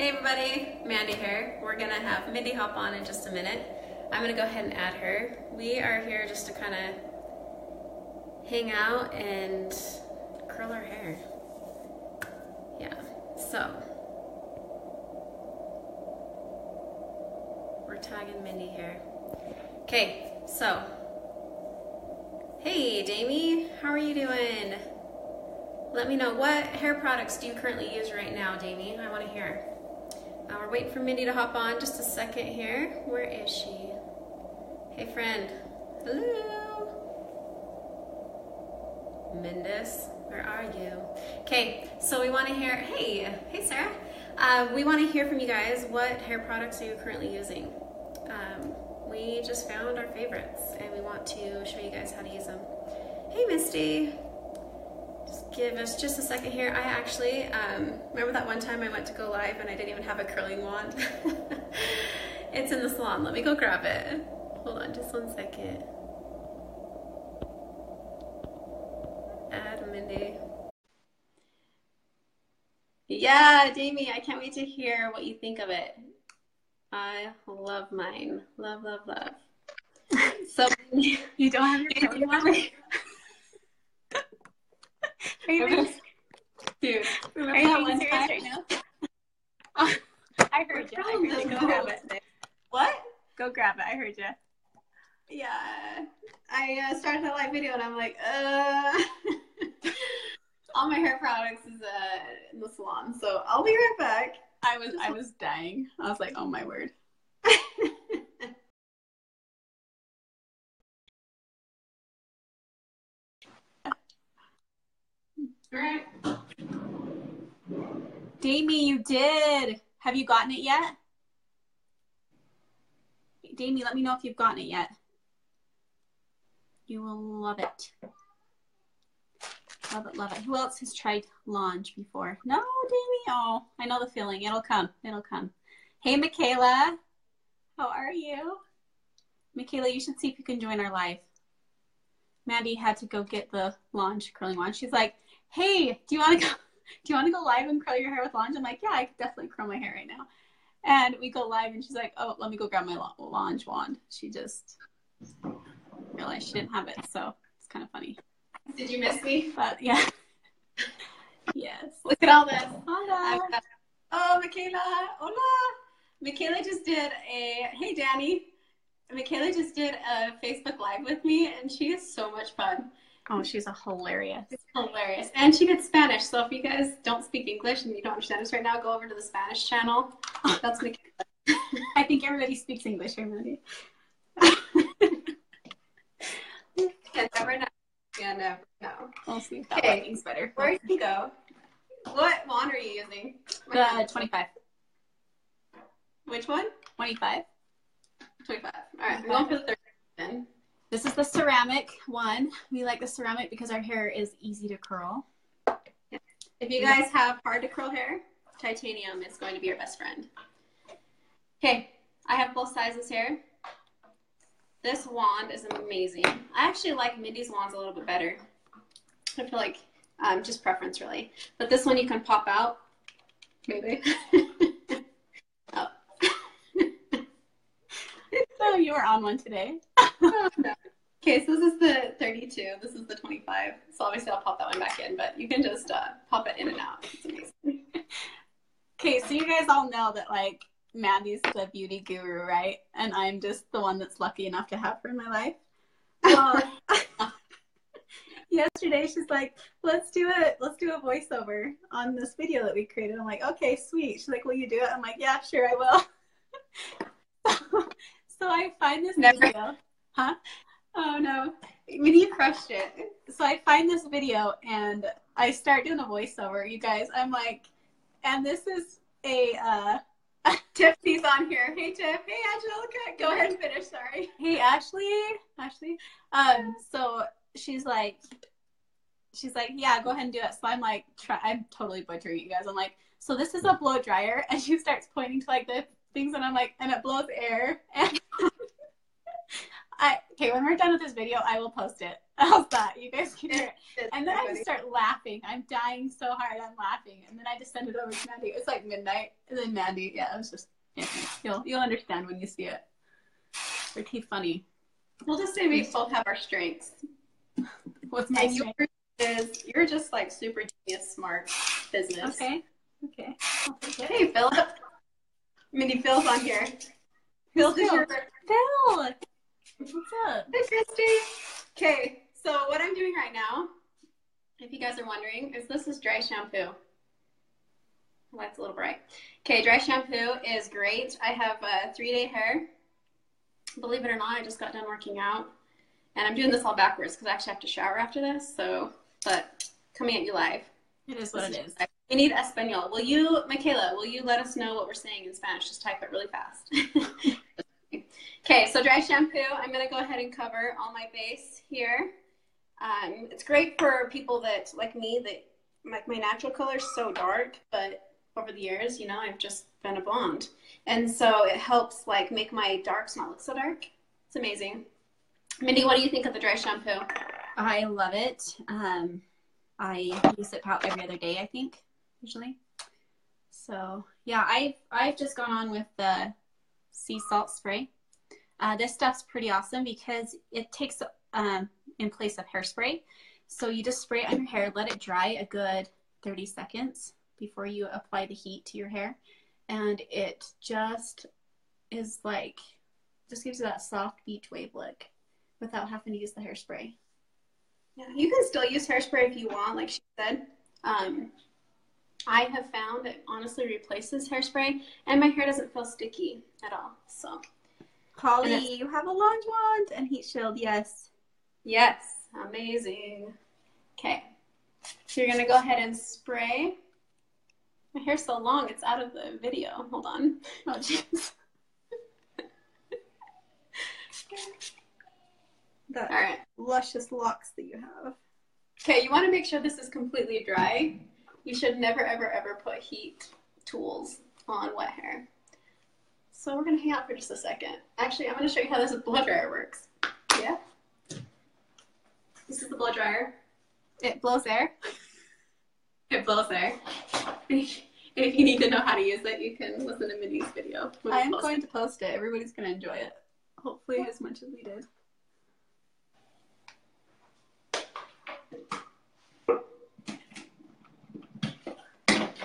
Hey everybody, Mandy here. We're gonna have Mindy hop on in just a minute. I'm gonna go ahead and add her. We are here just to kind of hang out and curl our hair. Yeah, so we're tagging Mindy here. Okay, so hey Jamie, how are you doing? Let me know what hair products do you currently use right now, Jamie? I want to hear. Uh, we're waiting for Mindy to hop on. Just a second here. Where is she? Hey, friend. Hello. Mindus, where are you? Okay, so we want to hear. Hey, hey, Sarah. Uh, we want to hear from you guys. What hair products are you currently using? Um, we just found our favorites, and we want to show you guys how to use them. Hey, Misty give us just a second here. I actually, um, remember that one time I went to go live and I didn't even have a curling wand? it's in the salon. Let me go grab it. Hold on just one second. Add Mindy. Yeah, Jamie, I can't wait to hear what you think of it. I love mine. Love, love, love. So you don't have your curling wand? Are you being, dude? Are you being serious time? right now? I heard you. I heard you. Go grab it. What? Go grab it. I heard you. Yeah, I uh, started a live video and I'm like, uh, all my hair products is uh, in the salon, so I'll be right back. I was I was dying. I was like, oh my word. Right. Damie, you did. Have you gotten it yet? Damie, let me know if you've gotten it yet. You will love it. Love it, love it. Who else has tried Lange before? No, Damie? Oh, I know the feeling. It'll come. It'll come. Hey, Michaela. How are you? Michaela, you should see if you can join our live. Maddie had to go get the Lange curling wand. She's like, hey, do you want to go? Do you want to go live and curl your hair with Lange? I'm like, yeah, I could definitely curl my hair right now. And we go live, and she's like, oh, let me go grab my Lange wand. She just realized she didn't have it, so it's kind of funny. Did you miss me? But yeah. yes. Look at all this. Hola. Oh, Michaela. Hola. Michaela just did a, hey, Danny. Michaela just did a Facebook Live with me, and she is so much fun. Oh, she's a hilarious. It's hilarious. And she did Spanish. So if you guys don't speak English and you don't understand us right now, go over to the Spanish channel. That's Michaela. I think everybody speaks English here, Mandy. yeah, never know. Yeah, never know. We'll see if that okay. lighting's better. Where did you go? What wand are you using? The 25. Which one? 25. 25. All right, 25. I'm going for the third then. This is the ceramic one. We like the ceramic because our hair is easy to curl. If you guys have hard to curl hair, titanium is going to be your best friend. Okay, I have both sizes here. This wand is amazing. I actually like Mindy's wands a little bit better. I feel like um, just preference really. But this one you can pop out, maybe. oh. oh, you were on one today. Okay, so this is the 32. This is the 25. So obviously I'll pop that one back in, but you can just uh, pop it in and out. It's amazing. okay, so you guys all know that like Mandy's the beauty guru, right? And I'm just the one that's lucky enough to have her in my life. Well, yesterday she's like, let's do it. Let's do a voiceover on this video that we created. I'm like, okay, sweet. She's like, will you do it? I'm like, yeah, sure, I will. so I find this Never. video. Huh? Oh no. When you crushed it. So I find this video and I start doing a voiceover. You guys, I'm like, and this is a uh Tiffany's on here. Hey Tiff. Hey Angelica. Go ahead and finish. Sorry. Hey Ashley. Ashley. Um. So she's like, she's like, yeah, go ahead and do it. So I'm like, try. I'm totally butchering you guys. I'm like, so this is a blow dryer, and she starts pointing to like the things, and I'm like, and it blows air, and I okay, when we're done with this video, I will post it. How's that? You guys can hear it. And then I just start laughing. I'm dying so hard. I'm laughing. And then I just send it over to Mandy. It's like midnight. And then Mandy, yeah, it was just yeah, you'll you'll understand when you see it. Pretty funny. We'll just say we both have our strengths. What's my And strength? yours is you're just like super genius, smart business. Okay. Okay. I'll take it. Hey, Philip. Minnie Phil's on here. Phil's is Phil. your Phil! What's up? Hey, Christy. Okay, so what I'm doing right now, if you guys are wondering, is this is dry shampoo. Light's a little bright. Okay, dry shampoo is great. I have uh, three day hair. Believe it or not, I just got done working out, and I'm doing this all backwards because I actually have to shower after this. So, but coming at you live. It is what it is. We need Espanol. Will you, Michaela, will you let us know what we're saying in Spanish? Just type it really fast. okay, so dry shampoo. I'm to go ahead and cover all my base here. Um, it's great for people that, like me, that like my natural color is so dark, but over the years, you know, I've just been a blonde. And so it helps like make my darks not look so dark. It's amazing. Mindy, what do you think of the dry shampoo? I love it. Um, I use it about every other day, I think, usually. So yeah, I've I've just gone on with the sea salt spray. Uh, this stuff's pretty awesome because it takes um, in place of hairspray. So you just spray it on your hair, let it dry a good 30 seconds before you apply the heat to your hair, and it just is like just gives you that soft beach wave look without having to use the hairspray. Yeah, you can still use hairspray if you want, like she said. Um, I have found it honestly replaces hairspray, and my hair doesn't feel sticky at all. So, Holly, you have a Lange wand and heat shield, yes. yes, amazing. Okay, so you're gonna go ahead and spray. My hair's so long, it's out of the video. Hold on. Oh, jeez. All That luscious locks that you have. Okay, you want to make sure this is completely dry. You should never, ever, ever put heat tools on wet hair. So we're gonna hang out for just a second. Actually, I'm gonna show you how this blow dryer works. Yeah. This is the blow dryer. It blows air. It blows air. If you need to know how to use it, you can listen to Minnie's video. I am going to post it. Everybody's going to enjoy it. Hopefully, as much as we did.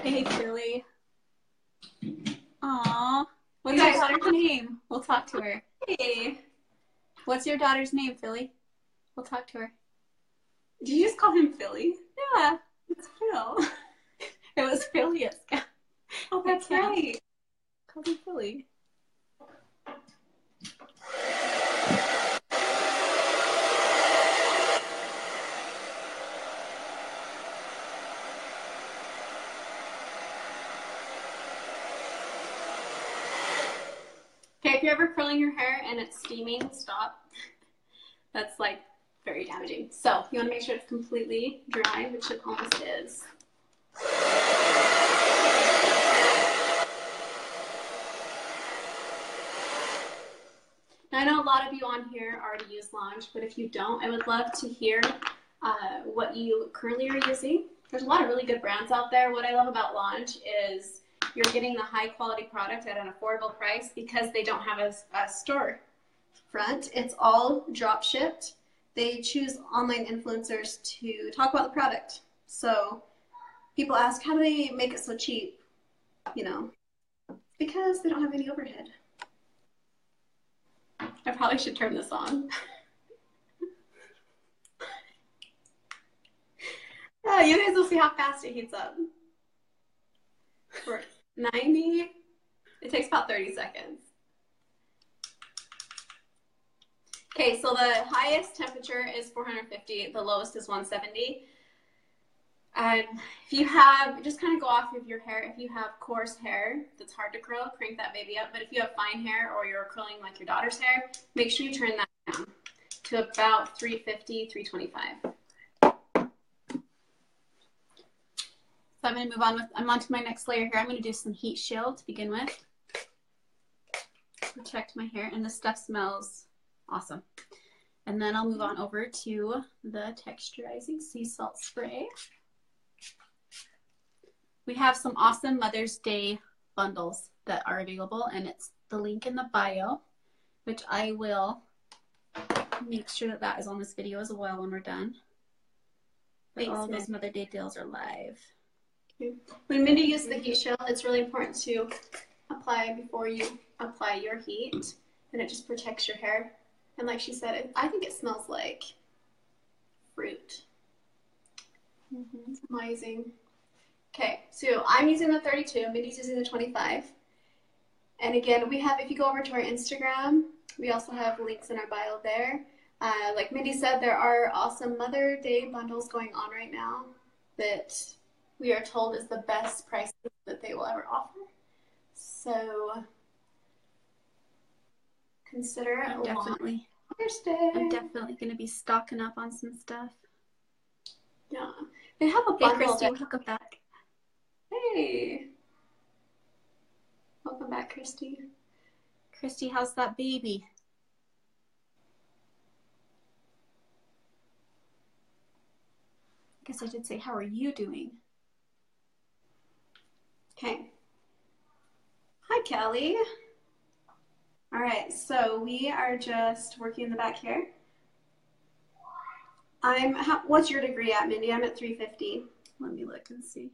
Hey, Philly. Aw. What's your Guys. Daughter's name? We'll talk to her. Hey, What's your daughter's name, Philly? We'll talk to her. did you just call him Philly? Yeah, It's Phil. it was Phileas. Oh, that's right. Called him Philly. You're ever curling your hair and it's steaming, stop. That's like very damaging. So you want to make sure it's completely dry, which it almost is. Now I know a lot of you on here already use Lange, but if you don't, I would love to hear uh, what you currently are using. There's a lot of really good brands out there. What I love about Lange is you're getting the high quality product at an affordable price because they don't have a, a store front. It's all drop shipped. They choose online influencers to talk about the product. So people ask, how do they make it so cheap? You know, because they don't have any overhead. I probably should turn this on. yeah, you guys will see how fast it heats up. For 90, it takes about 30 seconds. Okay, so the highest temperature is 450, the lowest is 170. And um, if you have, just kind of go off of your hair. If you have coarse hair that's hard to curl, crank that baby up. But if you have fine hair or you're curling like your daughter's hair, make sure you turn that down to about 350, 325. So I'm going to move on with, I'm on to my next layer here. I'm going to do some heat shield to begin with. Protect my hair. And this stuff smells Awesome. And then I'll move on over to the texturizing sea salt spray. We have some awesome Mother's Day bundles that are available, and it's the link in the bio, which I will make sure that that is on this video as well when we're done. Thanks, all those Meg. Mother Day deals are live. When Mindy uses the heat shield, it's really important to apply before you apply your heat, and it just protects your hair. And like she said, it, I think it smells like fruit. It's amazing. Okay, so I'm using the 32. Mindy's using the 25. And again, we have, if you go over to our Instagram, we also have links in our bio there. Uh, like Mindy said, there are awesome Mother Day bundles going on right now that we are told is the best prices that they will ever offer. So consider it I'm definitely, Mother's Day. I'm definitely going to be stocking up on some stuff. yeah, they have a Hey, bundle. Christy, that- welcome back. hey, welcome back, Christy. Christy, how's that baby? I guess I should say, how are you doing? Okay. Hi, Kelly. All right, so we are just working in the back here. I'm. How, what's your degree at, Mindy? I'm at 350. Let me look and see.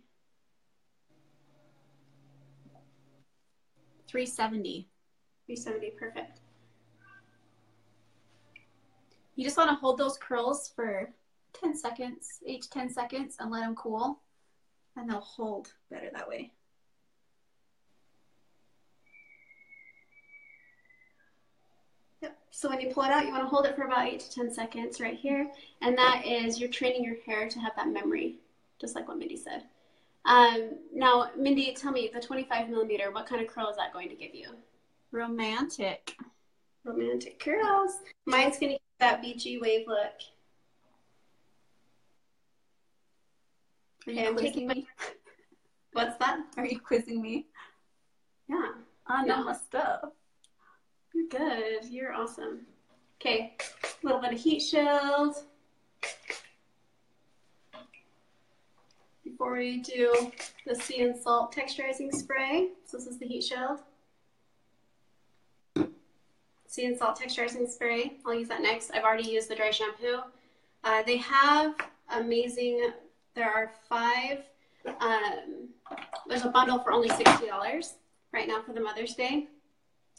370. 370, perfect. You just want to hold those curls for 10 seconds, 8 to 10 seconds, and let them cool. And they'll hold better that way. So when you pull it out, you want to hold it for about 8 to 10 seconds right here. And that is you're training your hair to have that memory, just like what Mindy said. Um, now, Mindy, tell me, the 25 millimeter, what kind of curl is that going to give you? Romantic. Romantic curls. Mine's going to give that beachy wave look. Are you I'm quizzing taking me? What's that? Are you quizzing me? Yeah. I know Yeah. my stuff. You're good. You're awesome. Okay, a little bit of heat shield. Before we do the sea and salt texturizing spray, so this is the heat shield. Sea and salt texturizing spray. I'll use that next. I've already used the dry shampoo. Uh, they have amazing. There are five. Um, there's a bundle for only sixty dollars right now for the Mother's Day.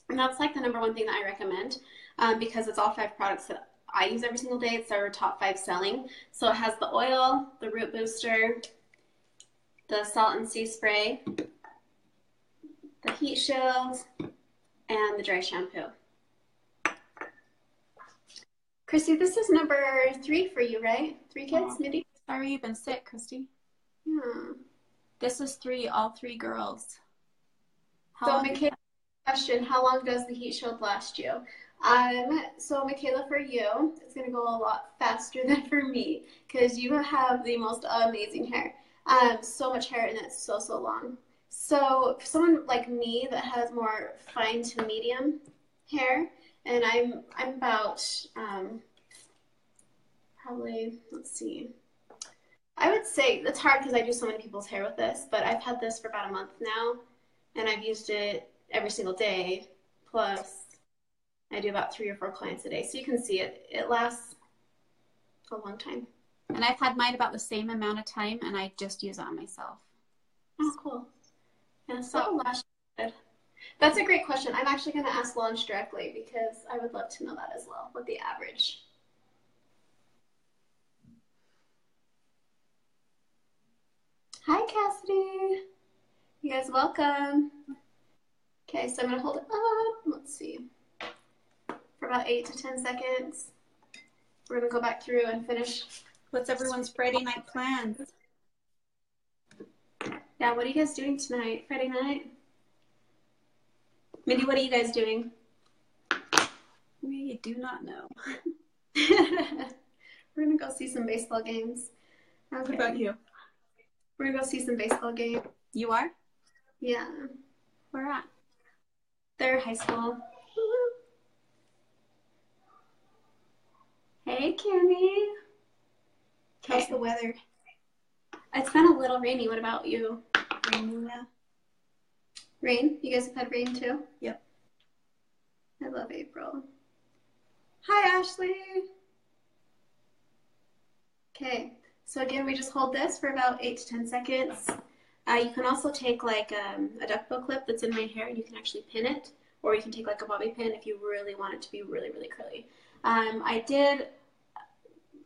And that's like the number one thing that I recommend um, because it's all five products that I use every single day. It's our top five selling. So it has the oil, the root booster, the salt and sea spray, the heat shield, and the dry shampoo. Christy, this is number three for you, right? Three kids. Mindy? Sorry you've been sick, Christy. Yeah. This is three, all three girls. How So, Michaela, question: How long does the heat shield last you? Um, so Michaela, for you, it's gonna go a lot faster than for me because you have the most amazing hair. Um, so much hair and it's so so long. So for someone like me that has more fine to medium hair, and I'm I'm about um, probably let's see. I would say it's hard because I do so many people's hair with this, but I've had this for about a month now and I've used it every single day. Plus, I do about three or four clients a day, so you can see it. It lasts a long time. And I've had mine about the same amount of time, and I just use it on myself. Oh, cool. Yeah, so oh. good. That's a great question. I'm actually going to ask Lange directly because I would love to know that as well. What the average? Hi, Cassidy. You guys welcome. Okay, so I'm going to hold it up. Let's see. For about eight to 10 seconds. We're going to go back through and finish. What's everyone's Friday night plans? Yeah, what are you guys doing tonight? Friday night? Mindy, what are you guys doing? We do not know. We're gonna go see some baseball games. What about you? We're gonna go see some baseball games. You are? Yeah. Where at? High school. Hey, Kimmy. How's the weather? It's been a little rainy. What about you? Raining now? Rain? You guys have had rain too? Yep. I love April. Hi, Ashley. Okay, so again, we just hold this for about eight to 10 seconds. Uh, you can also take like um, a duck bill clip that's in my hair and you can actually pin it, or you can take like a bobby pin if you really want it to be really, really curly. Um, I did,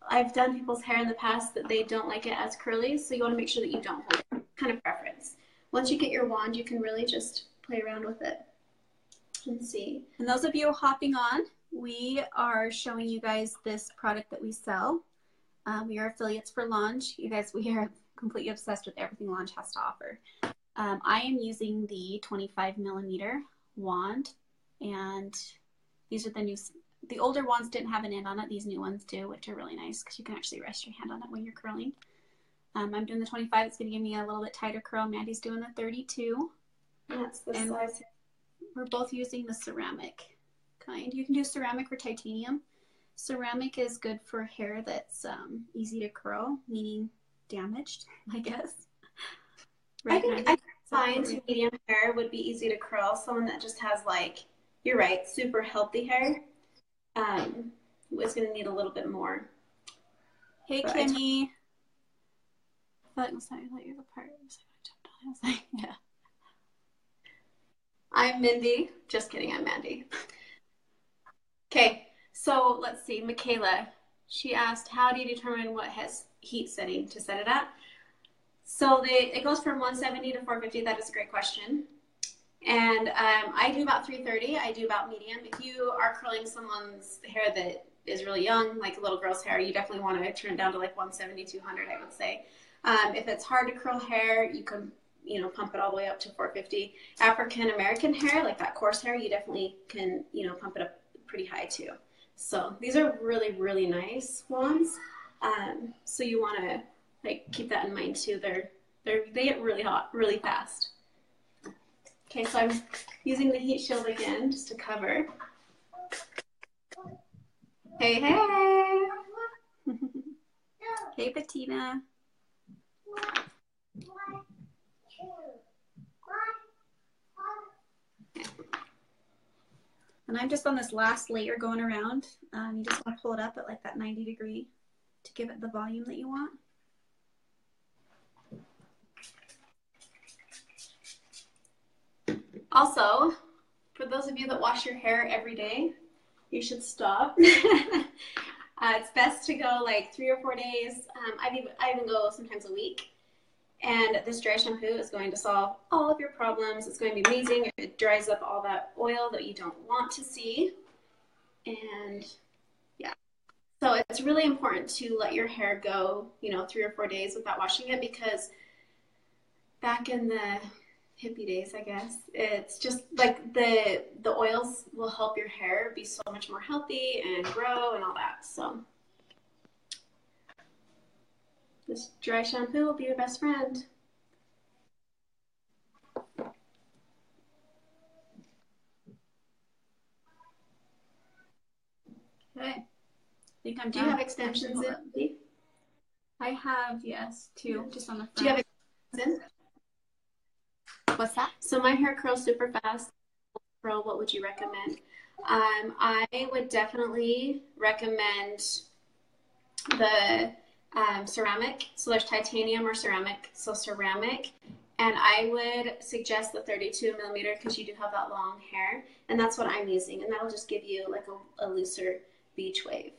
I've done people's hair in the past that they don't like it as curly, so you want to make sure that you don't hold it. Kind of preference. Once you get your wand, you can really just play around with it and see. And those of you hopping on, we are showing you guys this product that we sell. Um, we are affiliates for Lange. You guys, we are completely obsessed with everything Lange has to offer. Um, I am using the 25 millimeter wand, and these are the new. The older wands didn't have an end on it. These new ones do, which are really nice because you can actually rest your hand on it when you're curling. Um, I'm doing the 25. It's going to give me a little bit tighter curl. Mandy's doing the 32. That's the And- size. We're both using the ceramic kind. You can do ceramic or titanium. Ceramic is good for hair that's um, easy to curl, meaning damaged, I guess. I think? I find medium hair would be easy to curl. Someone that just has like, you're right, super healthy hair um, is going to need a little bit more. Hey, but I Kimmy. I thought, sorry, I thought you were the part. I was like, I jumped on. I was like, yeah. I'm Mindy. Just kidding, I'm Mandy. Okay, so let's see. Michaela, she asked, how do you determine what has heat setting to set it at? So they, it goes from 170 to 450. That is a great question. And um, I do about 330. I do about medium. If you are curling someone's hair that is really young, like a little girl's hair, you definitely want to turn it down to like 170, 200, I would say. Um, if it's hard to curl hair, you can, you know, pump it all the way up to 450. African American hair, like that coarse hair, you definitely can, you know, pump it up pretty high too. So these are really, really nice ones. Um, so you want to like keep that in mind too. They're they're they get really hot really fast. Okay, so I'm using the heat shield again just to cover. Hey, hey. Hey, Bettina. And I'm just on this last layer going around. Um, you just want to pull it up at like that 90 degree to give it the volume that you want. Also, for those of you that wash your hair every day, you should stop. uh, it's best to go like three or four days. Um, I even I even go sometimes a week. And this dry shampoo is going to solve all of your problems. It's going to be amazing. It dries up all that oil that you don't want to see. And. So it's really important to let your hair go, you know, three or four days without washing it because back in the hippie days, I guess, it's just like the the oils will help your hair be so much more healthy and grow and all that. So this dry shampoo will be your best friend. Okay. Think I'm Do you have extensions in? I have, yes, two, just on the front. Do you have extensions in? What's that? So my hair curls super fast. Curl, what would you recommend? Um, I would definitely recommend the um, ceramic. So there's titanium or ceramic. So ceramic. And I would suggest the 32 millimeter because you do have that long hair. And that's what I'm using. And that'll just give you like a, a looser beach wave.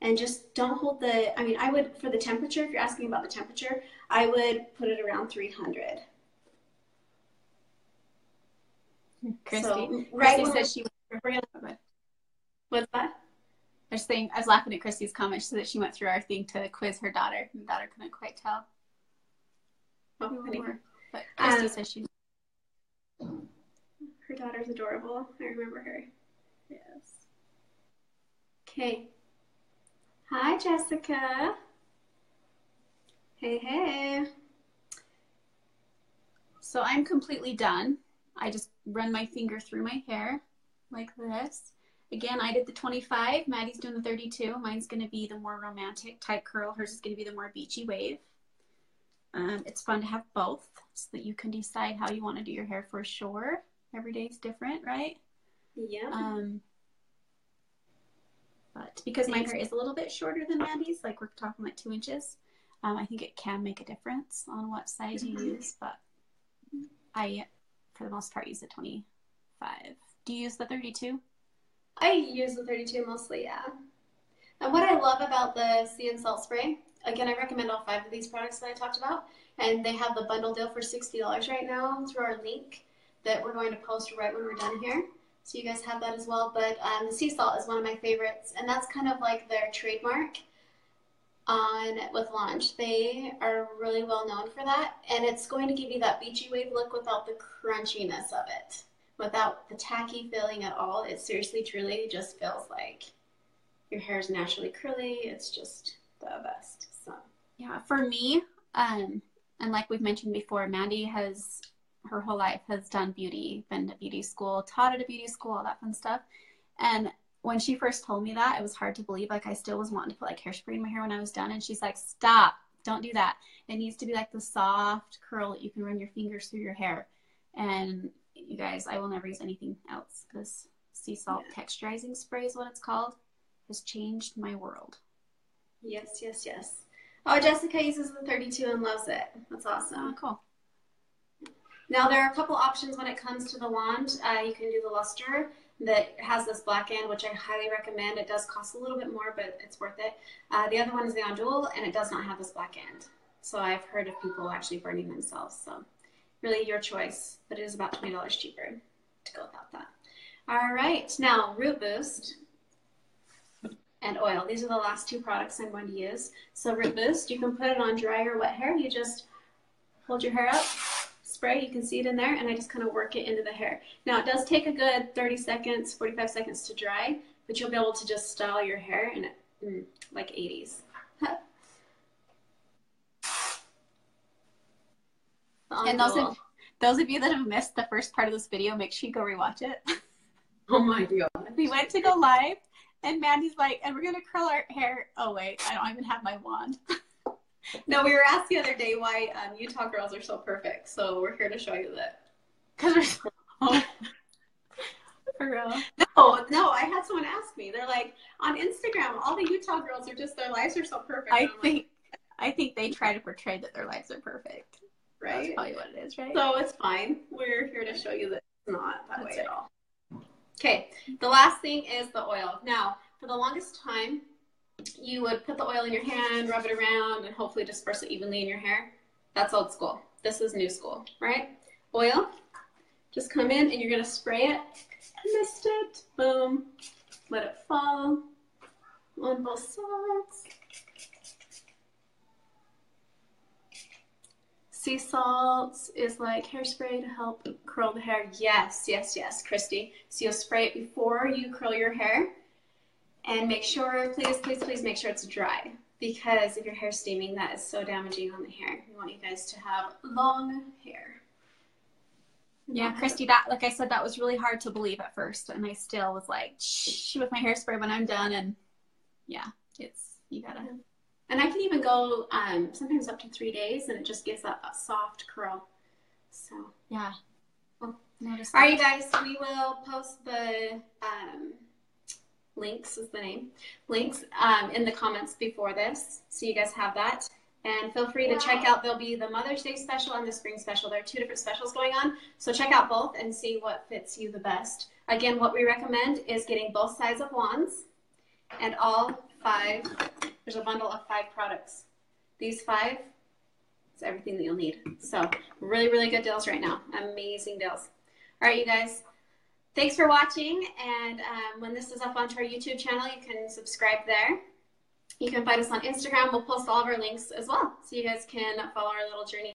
And just don't hold the, I mean, I would, for the temperature, if you're asking about the temperature, I would put it around 300. Christy. So, right Christy says she. we're what's that? I was saying, I was laughing at Christy's comment. She said that she went through our thing to quiz her daughter, and the daughter couldn't quite tell. Oh, we were. But Christy Um, says she. Her daughter's adorable. I remember her. Yes. Okay. Hi, Jessica. Hey, hey. So I'm completely done. I just run my finger through my hair like this. Again, I did the 25. Maddie's doing the 32. Mine's going to be the more romantic type curl. Hers is going to be the more beachy wave. Um, it's fun to have both so that you can decide how you want to do your hair for sure. Every day is different, right? Yeah. Um, but because my hair is a little bit shorter than Maddie's, like we're talking like two inches, um, I think it can make a difference on what size you use. But I, for the most part, use the 25. Do you use the 32? I use the 32 mostly, yeah. And what I love about the Sea and Salt Spray, again, I recommend all five of these products that I talked about. And they have the bundle deal for $60 right now through our link that we're going to post right when we're done here. So you guys have that as well. But um, the sea salt is one of my favorites, and that's kind of like their trademark on with Lange. They are really well known for that, and it's going to give you that beachy wave look without the crunchiness of it, without the tacky feeling at all. It seriously, truly just feels like your hair is naturally curly. It's just the best. So yeah, for me, um, and like we've mentioned before, Mandy has her whole life has done beauty, been to beauty school, taught at a beauty school, all that fun stuff. And when she first told me that, it was hard to believe. Like I still was wanting to put like hairspray in my hair when I was done, and she's like, "Stop! Don't do that. It needs to be like the soft curl that you can run your fingers through your hair." And you guys, I will never use anything else. This sea salt yeah. texturizing spray is what it's called. Has changed my world. Yes, yes, yes. Oh, Jessica uses the 32 and loves it. That's awesome. Oh, cool. Now there are a couple options when it comes to the wand. Uh, you can do the luster that has this black end, which I highly recommend. It does cost a little bit more, but it's worth it. Uh, the other one is the Ondule, and it does not have this black end. So I've heard of people actually burning themselves. So really your choice, but it is about $20 cheaper to go without that. All right, now Root Boost and oil. These are the last two products I'm going to use. So Root Boost, you can put it on dry or wet hair. You just hold your hair up, spray, you can see it in there, and I just kind of work it into the hair. Now it does take a good 30 seconds, 45 seconds to dry, but you'll be able to just style your hair in mm, like 80s. and those of, those of you that have missed the first part of this video, make sure you go rewatch it. Oh my god. We went to go live and Mandy's like, and we're gonna curl our hair. Oh wait, I don't even have my wand. no, we were asked the other day why um, Utah girls are so perfect, so we're here to show you that. Because we're so. For real. No, no, I had someone ask me. They're like, on Instagram, all the Utah girls are just their lives are so perfect. I think, like, I think they try to portray that their lives are perfect. Right. That's probably what it is, right? So it's fine. We're here to show you that it's not that That's way right. at all. Okay, the last thing is the oil. Now, for the longest time, you would put the oil in your hand, rub it around, and hopefully disperse it evenly in your hair. That's old school. This is new school, right? Oil, just come in and you're gonna spray it. Missed it. Boom. Let it fall on both sides. Sea salts is like hairspray to help curl the hair. Yes, yes, yes, Christy. So you'll spray it before you curl your hair and make sure, please, please, please make sure it's dry because if your hair's steaming, that is so damaging on the hair. We want you guys to have long hair. Yeah, Christy, that like I said, that was really hard to believe at first, and I still was like, shh, with my hairspray when I'm done, and yeah, it's you gotta and I can even go um, sometimes up to three days, and it just gives that, soft curl. So yeah. Well, All right, you guys. We will post the um, links is the name links um, in the comments before this, so you guys have that. And feel free to wow. check out. There'll be the Mother's Day special and the Spring special. There are two different specials going on, so check out both and see what fits you the best. Again, what we recommend is getting both sides of wands and all five there's a bundle of five products. These five is everything that you'll need. So really, really good deals right now. Amazing deals. All right, you guys. Thanks for watching. And um, when this is up onto our YouTube channel, you can subscribe there. You can find us on Instagram. We'll post all of our links as well. So you guys can follow our little journey.